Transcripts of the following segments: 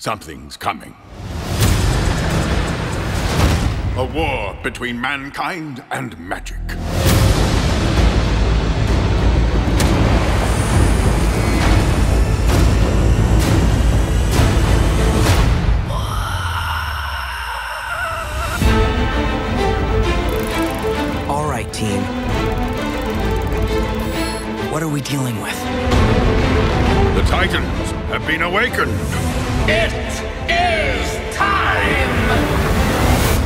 Something's coming. A war between mankind and magic. All right, team. What are we dealing with? The Titans have been awakened. It is time!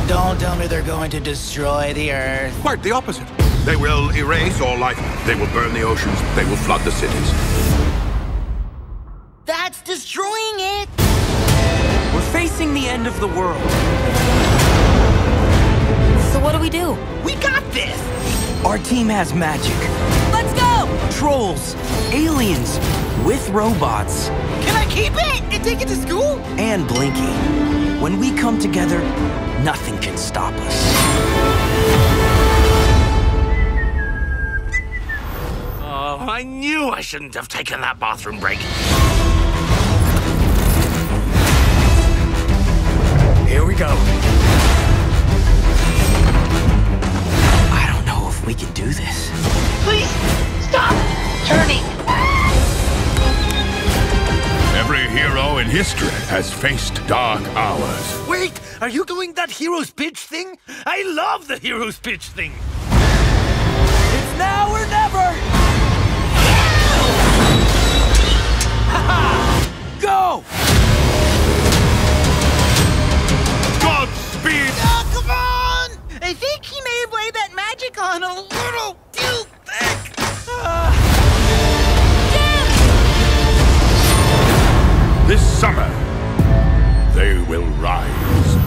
Don't tell me they're going to destroy the Earth. Quite the opposite. They will erase all life. They will burn the oceans. They will flood the cities. That's destroying it! We're facing the end of the world. So what do we do? We got this! Our team has magic. Let's go! Trolls, aliens, with robots, Can I keep it and take it to school? and Blinky. When we come together, nothing can stop us. Oh, I knew I shouldn't have taken that bathroom break. Here we go. Hero in history has faced dark hours. Wait, are you doing that hero's pitch thing? I love the hero's pitch thing. It's now or never! Go! Godspeed! Oh, come on! I think he may have laid that magic on a little summer, they will rise.